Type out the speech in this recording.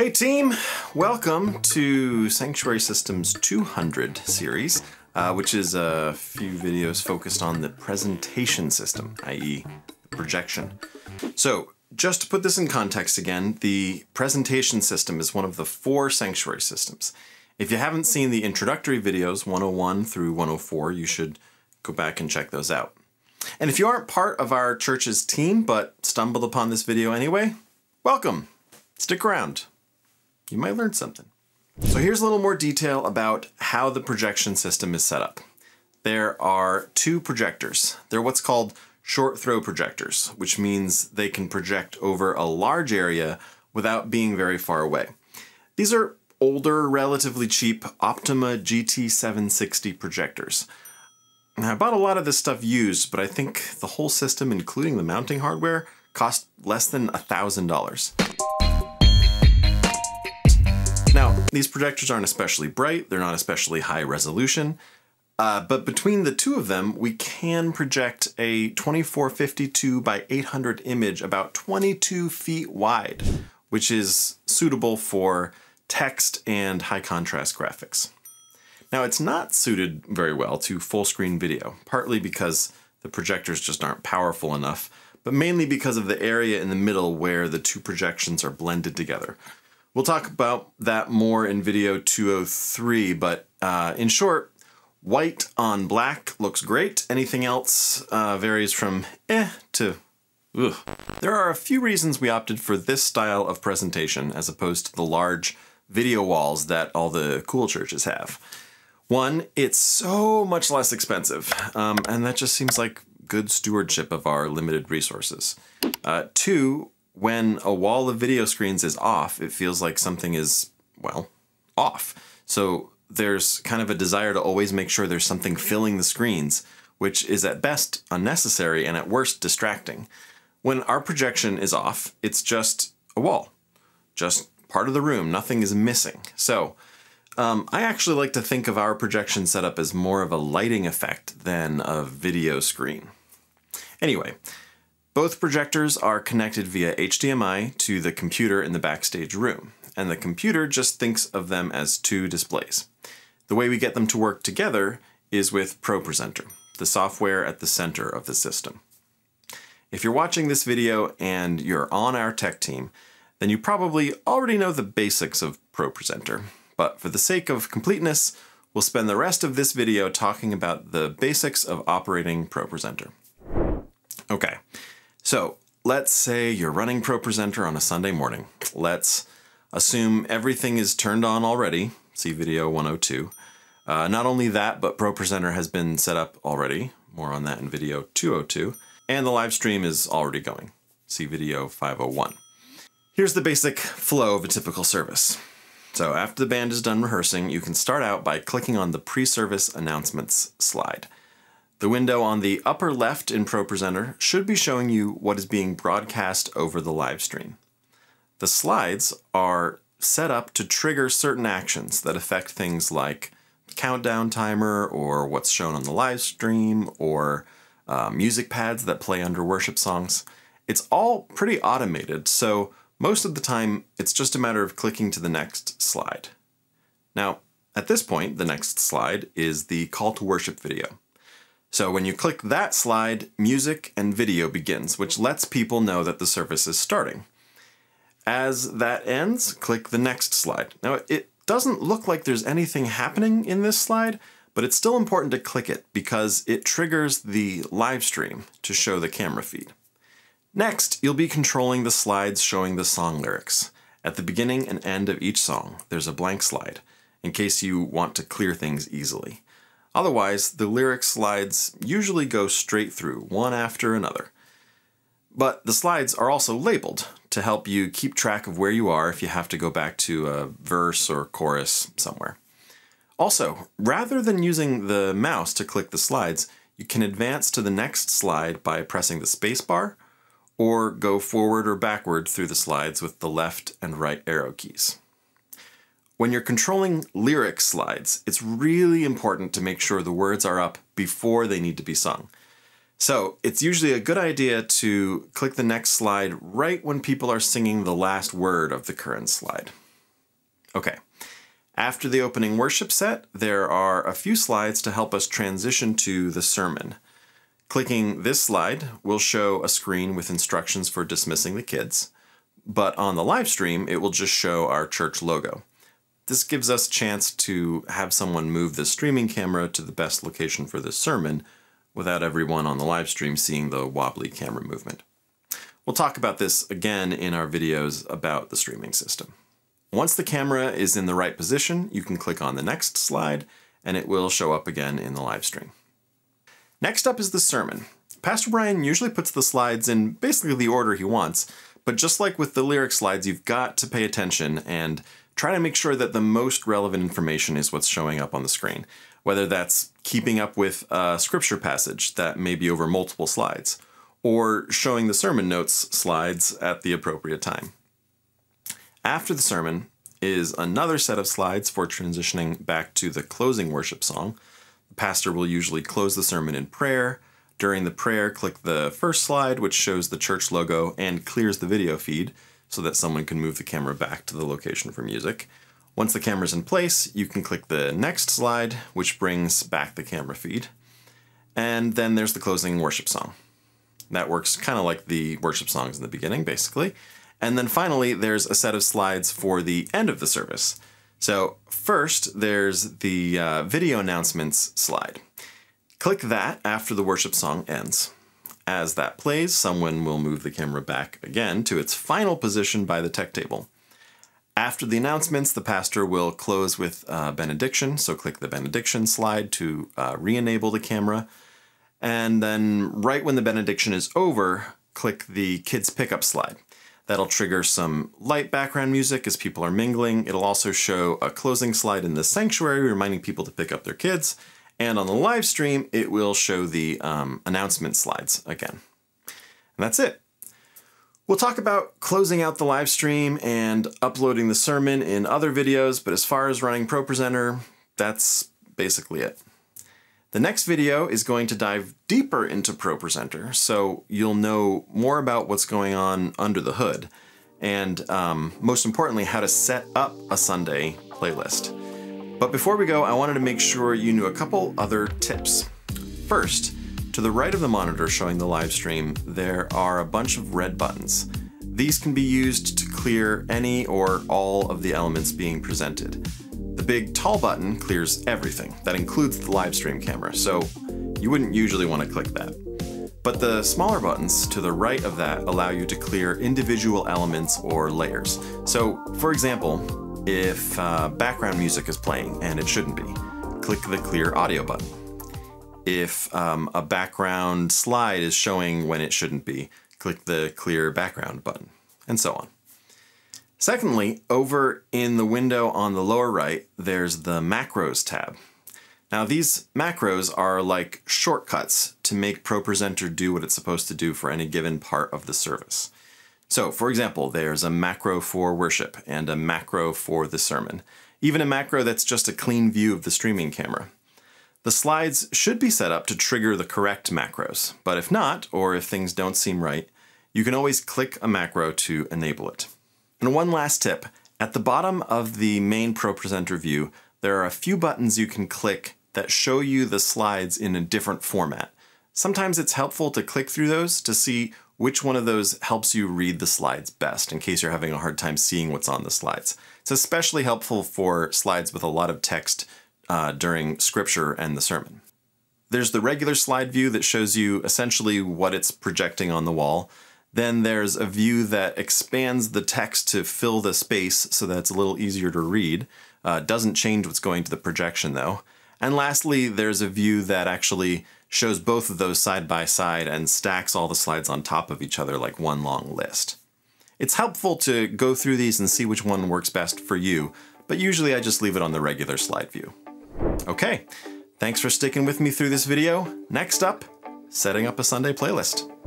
Hey team, welcome to Sanctuary Systems 200 series, uh, which is a few videos focused on the presentation system, i.e. projection. So just to put this in context again, the presentation system is one of the four Sanctuary systems. If you haven't seen the introductory videos, 101 through 104, you should go back and check those out. And if you aren't part of our church's team but stumbled upon this video anyway, welcome. Stick around you might learn something. So here's a little more detail about how the projection system is set up. There are two projectors. They're what's called short throw projectors, which means they can project over a large area without being very far away. These are older, relatively cheap Optoma GT760 projectors. Now, I bought a lot of this stuff used, but I think the whole system, including the mounting hardware, cost less than a $1,000. Now, these projectors aren't especially bright, they're not especially high resolution, uh, but between the two of them, we can project a 2452 by 800 image about 22 feet wide, which is suitable for text and high contrast graphics. Now, it's not suited very well to full screen video, partly because the projectors just aren't powerful enough, but mainly because of the area in the middle where the two projections are blended together, We'll talk about that more in video 203, but uh, in short, white on black looks great. Anything else uh, varies from eh to ugh. There are a few reasons we opted for this style of presentation as opposed to the large video walls that all the cool churches have. One, it's so much less expensive, um, and that just seems like good stewardship of our limited resources. Uh, two, when a wall of video screens is off, it feels like something is, well, off. So there's kind of a desire to always make sure there's something filling the screens, which is at best unnecessary and at worst distracting. When our projection is off, it's just a wall, just part of the room, nothing is missing. So um, I actually like to think of our projection setup as more of a lighting effect than a video screen. Anyway, both projectors are connected via HDMI to the computer in the backstage room, and the computer just thinks of them as two displays. The way we get them to work together is with ProPresenter, the software at the center of the system. If you're watching this video and you're on our tech team, then you probably already know the basics of ProPresenter. But for the sake of completeness, we'll spend the rest of this video talking about the basics of operating ProPresenter. Okay, so let's say you're running ProPresenter on a Sunday morning. Let's assume everything is turned on already. See video 102. Uh, not only that, but ProPresenter has been set up already. More on that in video 202. And the live stream is already going. See video 501. Here's the basic flow of a typical service. So after the band is done rehearsing, you can start out by clicking on the pre-service announcements slide. The window on the upper left in ProPresenter should be showing you what is being broadcast over the live stream. The slides are set up to trigger certain actions that affect things like countdown timer or what's shown on the live stream or uh, music pads that play under worship songs. It's all pretty automated, so most of the time it's just a matter of clicking to the next slide. Now, at this point, the next slide is the call to worship video. So when you click that slide, music and video begins, which lets people know that the service is starting. As that ends, click the next slide. Now it doesn't look like there's anything happening in this slide, but it's still important to click it because it triggers the live stream to show the camera feed. Next, you'll be controlling the slides showing the song lyrics. At the beginning and end of each song, there's a blank slide, in case you want to clear things easily. Otherwise, the lyric slides usually go straight through, one after another. But the slides are also labeled to help you keep track of where you are if you have to go back to a verse or chorus somewhere. Also, rather than using the mouse to click the slides, you can advance to the next slide by pressing the spacebar, or go forward or backward through the slides with the left and right arrow keys. When you're controlling lyric slides, it's really important to make sure the words are up before they need to be sung. So it's usually a good idea to click the next slide right when people are singing the last word of the current slide. Okay. After the opening worship set, there are a few slides to help us transition to the sermon. Clicking this slide will show a screen with instructions for dismissing the kids, but on the live stream, it will just show our church logo. This gives us a chance to have someone move the streaming camera to the best location for this sermon without everyone on the live stream seeing the wobbly camera movement. We'll talk about this again in our videos about the streaming system. Once the camera is in the right position, you can click on the next slide and it will show up again in the live stream. Next up is the sermon. Pastor Brian usually puts the slides in basically the order he wants, but just like with the lyric slides, you've got to pay attention and try to make sure that the most relevant information is what's showing up on the screen, whether that's keeping up with a scripture passage that may be over multiple slides, or showing the sermon notes slides at the appropriate time. After the sermon is another set of slides for transitioning back to the closing worship song. The pastor will usually close the sermon in prayer. During the prayer, click the first slide, which shows the church logo and clears the video feed so that someone can move the camera back to the location for music. Once the camera's in place, you can click the next slide, which brings back the camera feed. And then there's the closing worship song. That works kind of like the worship songs in the beginning, basically. And then finally, there's a set of slides for the end of the service. So first, there's the uh, video announcements slide. Click that after the worship song ends. As that plays, someone will move the camera back again to its final position by the tech table. After the announcements, the pastor will close with uh, benediction, so click the benediction slide to uh, re-enable the camera. And then right when the benediction is over, click the kids pickup slide. That'll trigger some light background music as people are mingling. It'll also show a closing slide in the sanctuary reminding people to pick up their kids. And on the live stream, it will show the um, announcement slides again. And that's it. We'll talk about closing out the live stream and uploading the sermon in other videos, but as far as running ProPresenter, that's basically it. The next video is going to dive deeper into ProPresenter, so you'll know more about what's going on under the hood, and um, most importantly, how to set up a Sunday playlist. But before we go, I wanted to make sure you knew a couple other tips. First, to the right of the monitor showing the live stream, there are a bunch of red buttons. These can be used to clear any or all of the elements being presented. The big tall button clears everything. That includes the live stream camera, so you wouldn't usually want to click that. But the smaller buttons to the right of that allow you to clear individual elements or layers. So, for example, if uh, background music is playing and it shouldn't be, click the clear audio button. If um, a background slide is showing when it shouldn't be, click the clear background button, and so on. Secondly, over in the window on the lower right, there's the Macros tab. Now these macros are like shortcuts to make ProPresenter do what it's supposed to do for any given part of the service. So, for example, there's a macro for worship and a macro for the sermon, even a macro that's just a clean view of the streaming camera. The slides should be set up to trigger the correct macros, but if not, or if things don't seem right, you can always click a macro to enable it. And one last tip, at the bottom of the main ProPresenter view, there are a few buttons you can click that show you the slides in a different format. Sometimes it's helpful to click through those to see which one of those helps you read the slides best in case you're having a hard time seeing what's on the slides. It's especially helpful for slides with a lot of text uh, during scripture and the sermon. There's the regular slide view that shows you essentially what it's projecting on the wall. Then there's a view that expands the text to fill the space so that it's a little easier to read. Uh, doesn't change what's going to the projection though. And lastly, there's a view that actually shows both of those side by side and stacks all the slides on top of each other like one long list. It's helpful to go through these and see which one works best for you, but usually I just leave it on the regular slide view. Okay, thanks for sticking with me through this video. Next up, setting up a Sunday playlist.